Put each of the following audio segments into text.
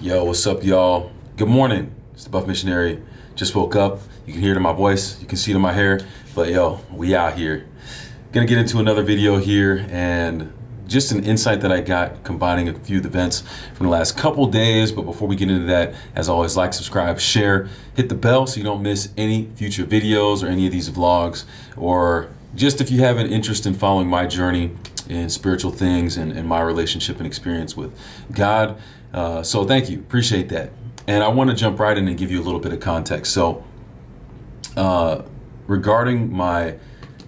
Yo, what's up, y'all? Good morning. It's the Buff Missionary. Just woke up. You can hear it in my voice. You can see it in my hair. But yo, we out here. Gonna get into another video here and just an insight that I got combining a few events from the last couple days. But before we get into that, as always, like, subscribe, share, hit the bell so you don't miss any future videos or any of these vlogs. Or just if you have an interest in following my journey in spiritual things and, and my relationship and experience with God. Uh, so thank you, appreciate that. And I want to jump right in and give you a little bit of context. So, uh, regarding my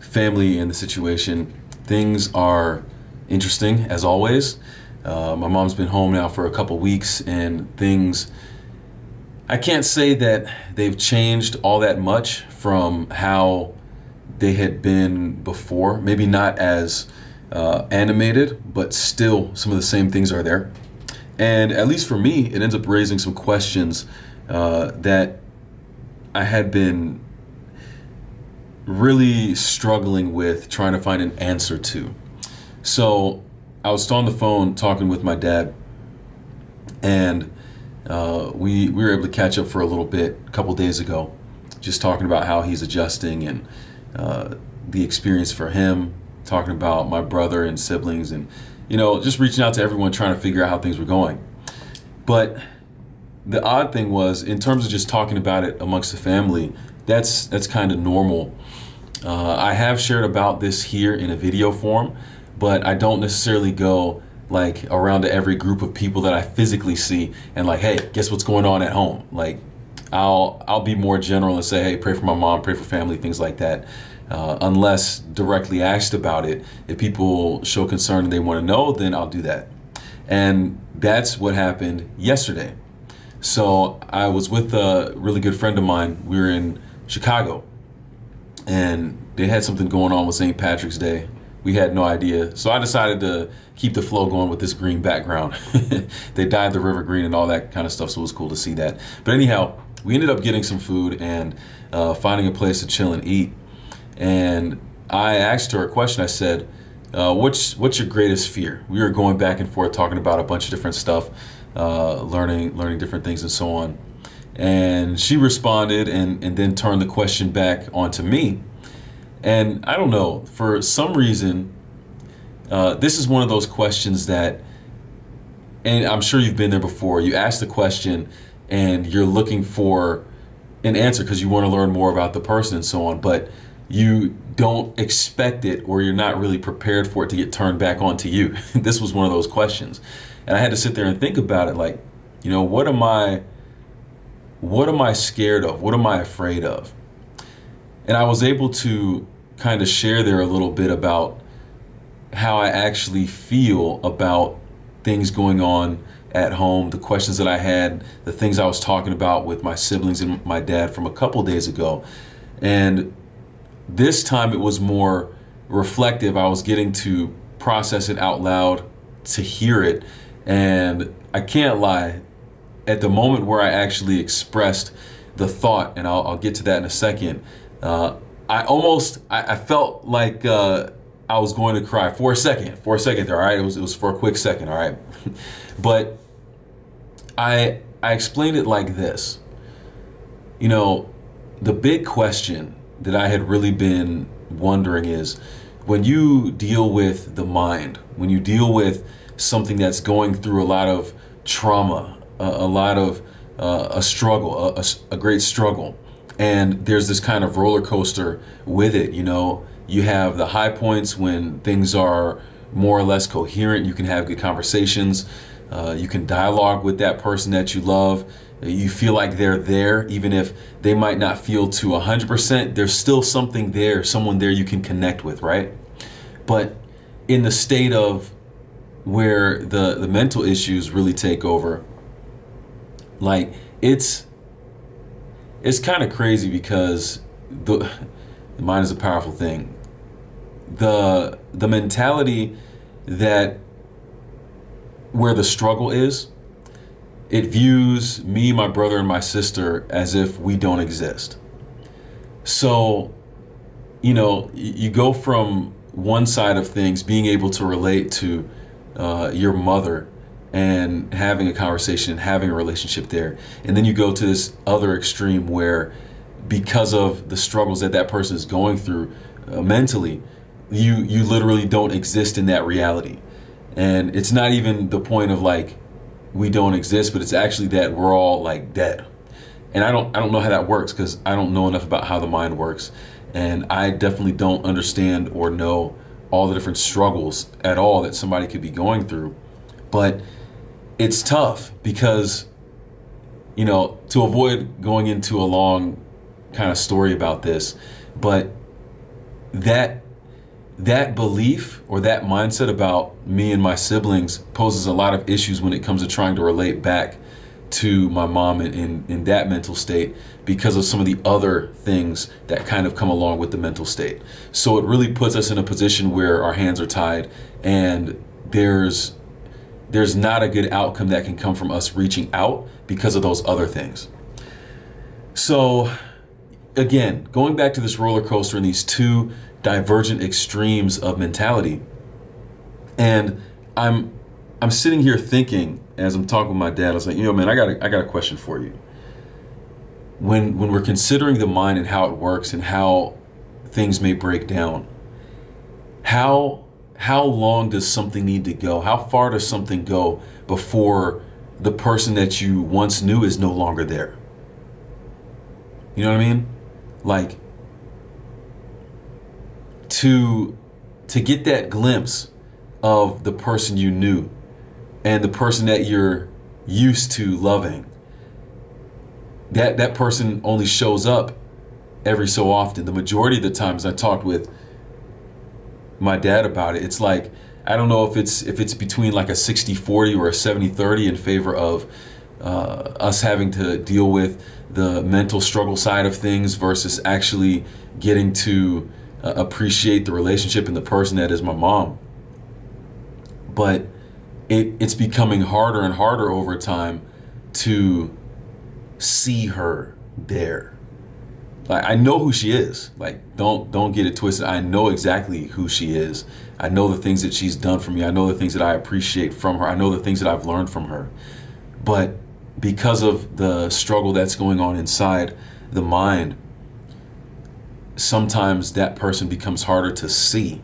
family and the situation, things are interesting as always. Uh, my mom's been home now for a couple weeks, and things. I can't say that they've changed all that much from how they had been before. Maybe not as uh, animated, but still some of the same things are there. And at least for me, it ends up raising some questions uh, that I had been really struggling with trying to find an answer to. So I was on the phone talking with my dad, and uh, we we were able to catch up for a little bit a couple days ago, just talking about how he's adjusting and uh, the experience for him, talking about my brother and siblings, and you know just reaching out to everyone trying to figure out how things were going. But the odd thing was, in terms of just talking about it amongst the family, that's that's kind of normal. Uh, I have shared about this here in a video form, but I don't necessarily go like around to every group of people that I physically see and like, hey, guess what's going on at home? Like, I'll I'll be more general and say, hey, pray for my mom, pray for family, things like that. Uh, unless directly asked about it, if people show concern and they want to know, then I'll do that. And that's what happened yesterday. So I was with a really good friend of mine. We were in Chicago, and they had something going on with St. Patrick's Day. We had no idea. So I decided to keep the flow going with this green background. they dyed the river green and all that kind of stuff, so it was cool to see that. But anyhow, we ended up getting some food and uh, finding a place to chill and eat. And I asked her a question. I said, uh, what's what's your greatest fear? We were going back and forth talking about a bunch of different stuff, uh, learning learning different things and so on. And she responded and and then turned the question back onto me. And I don't know for some reason, uh, this is one of those questions that, and I'm sure you've been there before. You ask the question and you're looking for an answer because you want to learn more about the person and so on, but you don't expect it or you're not really prepared for it to get turned back onto you. this was one of those questions. And I had to sit there and think about it like, you know, what am I what am I scared of? What am I afraid of? And I was able to kind of share there a little bit about how I actually feel about things going on at home, the questions that I had, the things I was talking about with my siblings and my dad from a couple days ago. And this time it was more reflective. I was getting to process it out loud, to hear it. And I can't lie, at the moment where I actually expressed the thought, and I'll, I'll get to that in a second, uh, I almost, I, I felt like uh, I was going to cry for a second, for a second there, all right? It was, it was for a quick second, all right? but I, I explained it like this. You know, the big question that I had really been wondering is when you deal with the mind, when you deal with something that's going through a lot of trauma, a, a lot of uh, a struggle, a, a, a great struggle, and there's this kind of roller coaster with it, you know, you have the high points when things are more or less coherent, you can have good conversations, uh, you can dialogue with that person that you love. You feel like they're there even if they might not feel to 100% there's still something there someone there you can connect with right? But in the state of where the the mental issues really take over like it's it's kind of crazy because the mind is a powerful thing the the mentality that where the struggle is it views me, my brother, and my sister as if we don't exist. So, you know, you go from one side of things, being able to relate to uh, your mother, and having a conversation and having a relationship there. And then you go to this other extreme where, because of the struggles that that person is going through uh, mentally, you you literally don't exist in that reality. And it's not even the point of like we don't exist, but it's actually that we're all like dead. And I don't I don't know how that works because I don't know enough about how the mind works. And I definitely don't understand or know all the different struggles at all that somebody could be going through. But it's tough because, you know, to avoid going into a long kind of story about this, but that that belief or that mindset about me and my siblings poses a lot of issues when it comes to trying to relate back to my mom in, in, in, that mental state because of some of the other things that kind of come along with the mental state. So it really puts us in a position where our hands are tied and there's there's not a good outcome that can come from us reaching out because of those other things. So again, going back to this roller coaster and these two divergent extremes of mentality. And I'm I'm sitting here thinking as I'm talking with my dad, I was like, you know, man, I got a, I got a question for you. When when we're considering the mind and how it works and how things may break down, how how long does something need to go? How far does something go before the person that you once knew is no longer there? You know what I mean? Like to to get that glimpse of the person you knew and the person that you're used to loving. That that person only shows up every so often. The majority of the times i talked with my dad about it it's like i don't know if it's if it's between like a 60 40 or a 70 30 in favor of uh, us having to deal with the mental struggle side of things versus actually getting to uh, appreciate the relationship and the person that is my mom. But it, it's becoming harder and harder over time to see her there. Like I know who she is. Like don't don't get it twisted. I know exactly who she is. I know the things that she's done for me. I know the things that I appreciate from her. I know the things that I've learned from her. But because of the struggle that's going on inside the mind, sometimes that person becomes harder to see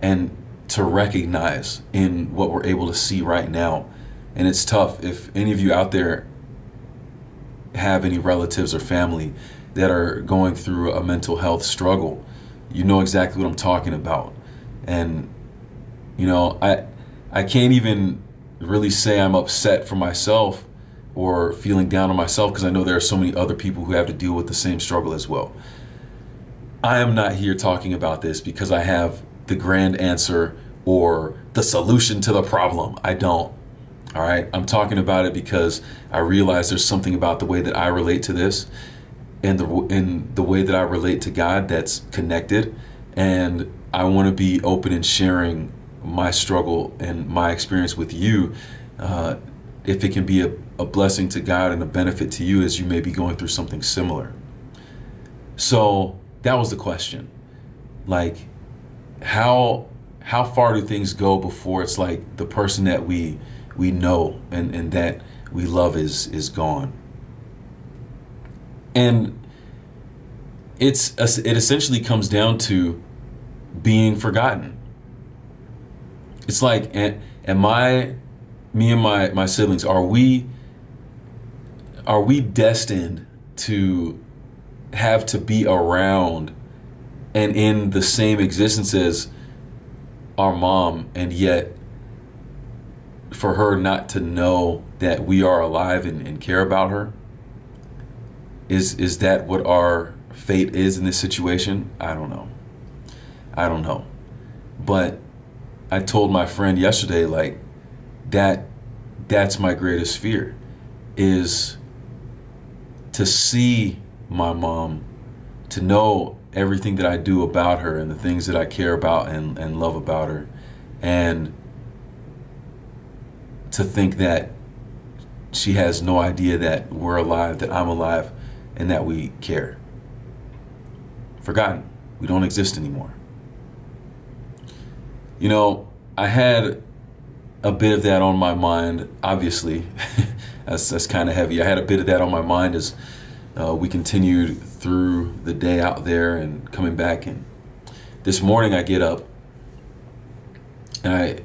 and to recognize in what we're able to see right now. And it's tough. If any of you out there have any relatives or family that are going through a mental health struggle, you know exactly what I'm talking about. And you know, I I can't even really say I'm upset for myself or feeling down on myself because I know there are so many other people who have to deal with the same struggle as well. I am not here talking about this because I have the grand answer or the solution to the problem. I don't. All right. I'm talking about it because I realize there's something about the way that I relate to this and the in the way that I relate to God that's connected and I want to be open and sharing my struggle and my experience with you uh, if it can be a, a blessing to God and a benefit to you as you may be going through something similar. So that was the question. Like, how how far do things go before it's like the person that we we know and, and that we love is is gone? And it's it essentially comes down to being forgotten. It's like, am I, me and my my siblings, are we are we destined to have to be around and in the same existence as our mom and yet for her not to know that we are alive and, and care about her? Is is that what our fate is in this situation? I don't know. I don't know. But i told my friend yesterday like that that's my greatest fear is to see my mom, to know everything that I do about her and the things that I care about and, and love about her, and to think that she has no idea that we're alive, that I'm alive, and that we care. Forgotten. We don't exist anymore. You know, I had a bit of that on my mind. Obviously, that's that's kind of heavy. I had a bit of that on my mind as uh, we continued through the day out there and coming back. And this morning, I get up and I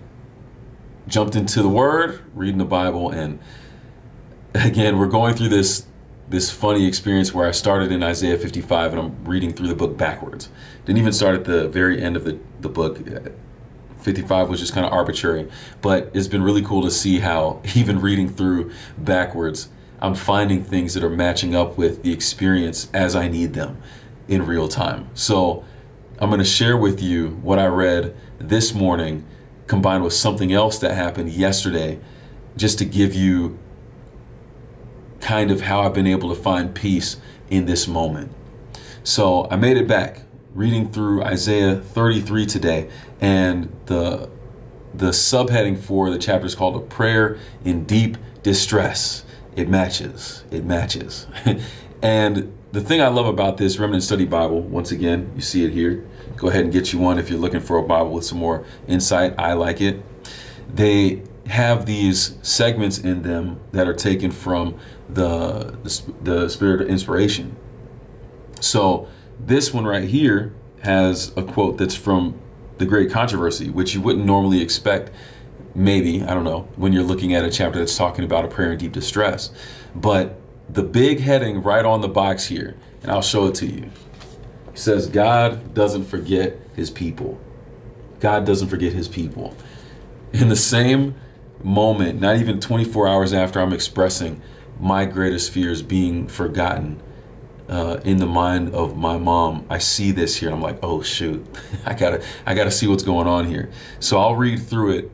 jumped into the Word, reading the Bible, and again, we're going through this this funny experience where I started in Isaiah 55 and I'm reading through the book backwards. Didn't even start at the very end of the, the book. 55 was just kind of arbitrary, but it's been really cool to see how even reading through backwards, I'm finding things that are matching up with the experience as I need them in real time. So I'm going to share with you what I read this morning combined with something else that happened yesterday just to give you kind of how I've been able to find peace in this moment. So I made it back reading through Isaiah 33 today, and the the subheading for the chapter is called a prayer in deep distress. It matches. It matches. and the thing I love about this Remnant Study Bible, once again, you see it here. Go ahead and get you one if you're looking for a Bible with some more insight. I like it. They have these segments in them that are taken from the, the, the spirit of inspiration. So this one right here has a quote that's from the Great Controversy, which you wouldn't normally expect. Maybe I don't know when you're looking at a chapter that's talking about a prayer in deep distress, but the big heading right on the box here, and I'll show it to you. says God doesn't forget His people. God doesn't forget His people. In the same moment, not even 24 hours after I'm expressing my greatest fears being forgotten uh, in the mind of my mom, I see this here I'm like, oh shoot, I gotta, I gotta see what's going on here. So I'll read through it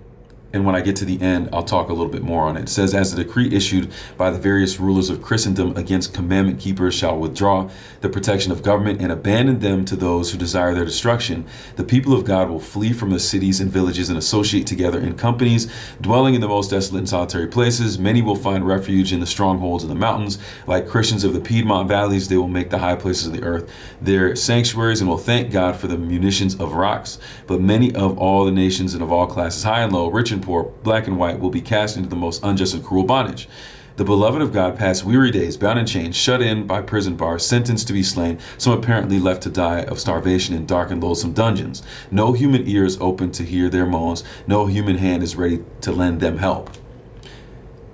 and when I get to the end, I'll talk a little bit more on it. It says, As the decree issued by the various rulers of Christendom against commandment keepers shall withdraw the protection of government and abandon them to those who desire their destruction, the people of God will flee from the cities and villages and associate together in companies, dwelling in the most desolate and solitary places. Many will find refuge in the strongholds of the mountains. Like Christians of the Piedmont valleys, they will make the high places of the earth their sanctuaries and will thank God for the munitions of rocks. But many of all the nations and of all classes, high and low, rich and poor, black and white, will be cast into the most unjust and cruel bondage. The beloved of God passed weary days, bound in chains, shut in by prison bars, sentenced to be slain, some apparently left to die of starvation in dark and loathsome dungeons. No human ear is open to hear their moans, no human hand is ready to lend them help.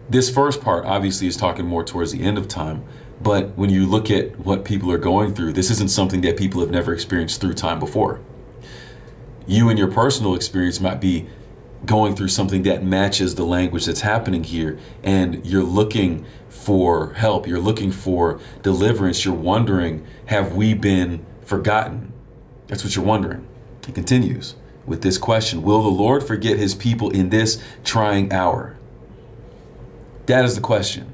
This first part obviously is talking more towards the end of time, but when you look at what people are going through, this isn't something that people have never experienced through time before. You and your personal experience might be going through something that matches the language that's happening here and you're looking for help you're looking for deliverance you're wondering have we been forgotten? That's what you're wondering. It continues with this question will the lord forget his people in this trying hour? That is the question.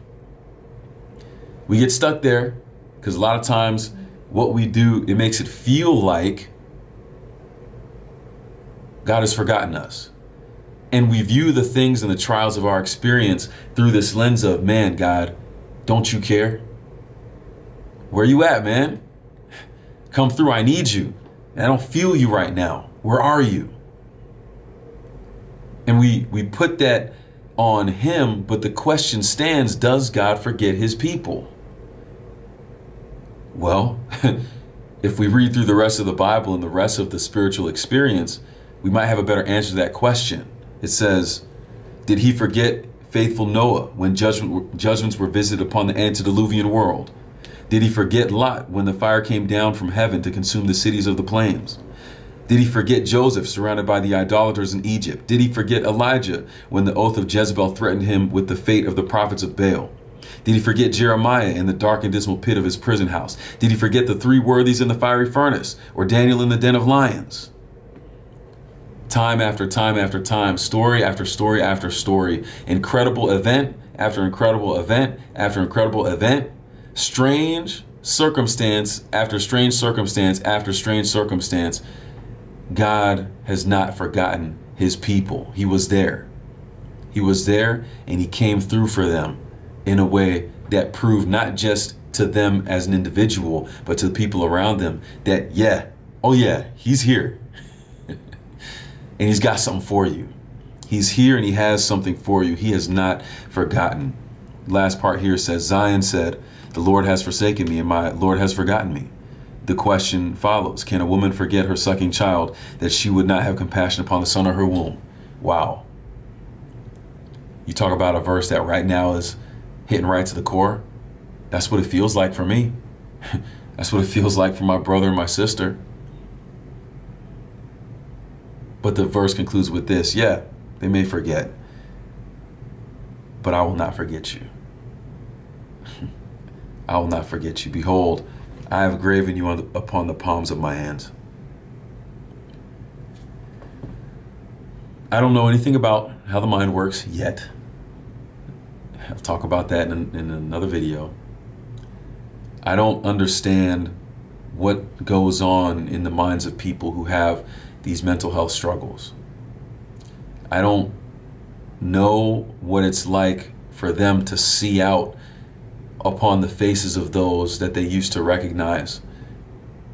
We get stuck there because a lot of times what we do it makes it feel like god has forgotten us and we view the things and the trials of our experience through this lens of, man, God, don't you care? Where you at, man? Come through. I need you. I don't feel you right now. Where are you? And we we put that on him, but the question stands, does God forget his people? Well, if we read through the rest of the Bible and the rest of the spiritual experience, we might have a better answer to that question. It says, Did he forget faithful Noah when judgment, judgments were visited upon the antediluvian world? Did he forget Lot when the fire came down from heaven to consume the cities of the plains? Did he forget Joseph surrounded by the idolaters in Egypt? Did he forget Elijah when the oath of Jezebel threatened him with the fate of the prophets of Baal? Did he forget Jeremiah in the dark and dismal pit of his prison house? Did he forget the three worthies in the fiery furnace or Daniel in the den of lions? Time after time after time, story after story after story, incredible event after incredible event after incredible event, strange circumstance after strange circumstance after strange circumstance. God has not forgotten his people. He was there. He was there and he came through for them in a way that proved not just to them as an individual, but to the people around them that, yeah, oh yeah, he's here and he's got something for you. He's here and he has something for you. He has not forgotten. Last part here says Zion said, The Lord has forsaken me and my Lord has forgotten me. The question follows Can a woman forget her sucking child that she would not have compassion upon the son of her womb? Wow. You talk about a verse that right now is hitting right to the core. That's what it feels like for me. That's what it feels like for my brother and my sister. But the verse concludes with this yeah, they may forget, but I will not forget you. I will not forget you. Behold, I have graven you the, upon the palms of my hands. I don't know anything about how the mind works yet. I'll talk about that in, in another video. I don't understand what goes on in the minds of people who have these mental health struggles. I don't know what it's like for them to see out upon the faces of those that they used to recognize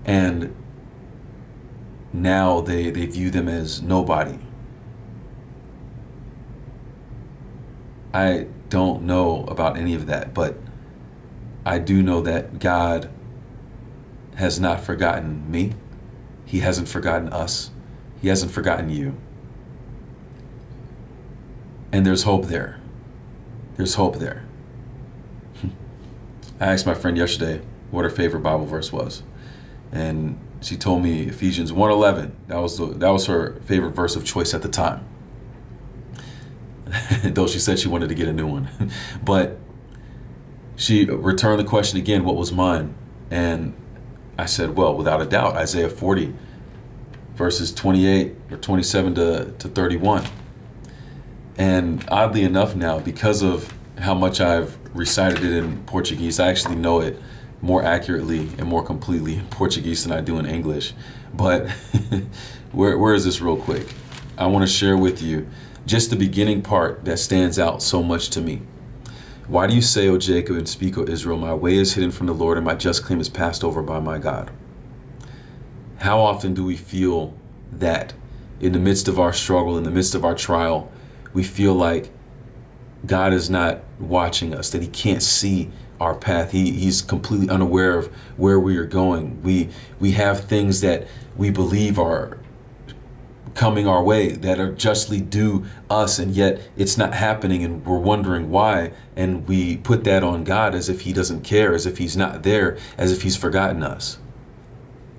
and now they, they view them as nobody. I don't know about any of that, but I do know that God has not forgotten me. He hasn't forgotten us. He hasn't forgotten you. And there's hope there. There's hope there. I asked my friend yesterday what her favorite Bible verse was. And she told me Ephesians 1:11. That was the, that was her favorite verse of choice at the time. Though she said she wanted to get a new one. but she returned the question again, what was mine? And I said, well, without a doubt, Isaiah 40, verses 28 or 27 to, to 31. And oddly enough, now, because of how much I've recited it in Portuguese, I actually know it more accurately and more completely in Portuguese than I do in English. But where, where is this, real quick? I want to share with you just the beginning part that stands out so much to me. Why do you say, O Jacob, and speak, O Israel, my way is hidden from the Lord, and my just claim is passed over by my God? How often do we feel that in the midst of our struggle, in the midst of our trial, we feel like God is not watching us, that He can't see our path. He, he's completely unaware of where we are going. We we have things that we believe are coming our way that are justly due us and yet it's not happening and we're wondering why and we put that on God as if he doesn't care as if he's not there as if he's forgotten us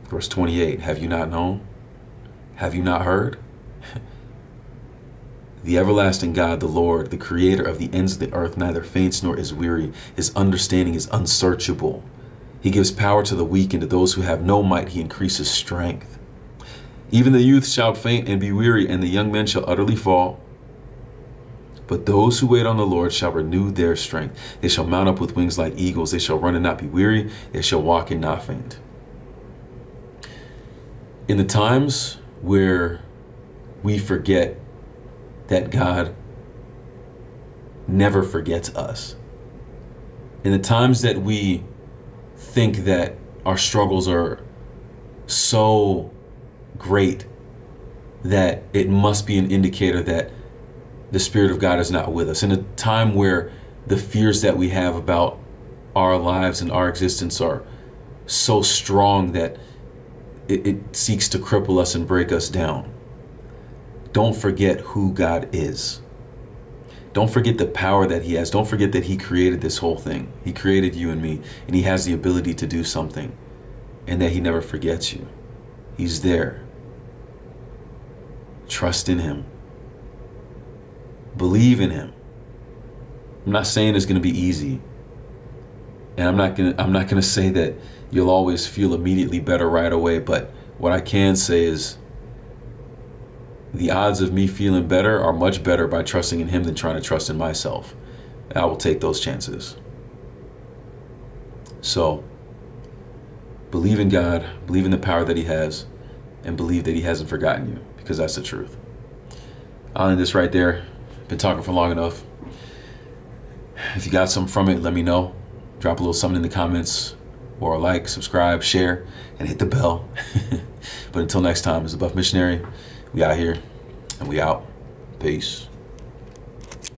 verse 28 have you not known have you not heard the everlasting God the Lord the creator of the ends of the earth neither faints nor is weary his understanding is unsearchable he gives power to the weak and to those who have no might he increases strength even the youth shall faint and be weary, and the young men shall utterly fall. But those who wait on the Lord shall renew their strength. They shall mount up with wings like eagles. They shall run and not be weary. They shall walk and not faint. In the times where we forget that God never forgets us, in the times that we think that our struggles are so great that it must be an indicator that the Spirit of God is not with us. In a time where the fears that we have about our lives and our existence are so strong that it, it seeks to cripple us and break us down. Don't forget who God is. Don't forget the power that He has. Don't forget that He created this whole thing. He created you and me, and He has the ability to do something, and that He never forgets you. He's there. Trust in Him. Believe in Him. I'm not saying it's going to be easy. And I'm not going to I'm not going to say that you'll always feel immediately better right away, but what I can say is the odds of me feeling better are much better by trusting in him than trying to trust in myself. I will take those chances. So, believe in God, believe in the power that he has, and believe that he hasn't forgotten you because that's the truth. I'll end this right there. Been talking for long enough. If you got something from it, let me know. Drop a little something in the comments or like, subscribe, share, and hit the bell. but until next time, it's the Buff Missionary. We out here and we out. Peace.